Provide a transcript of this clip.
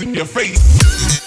in your face.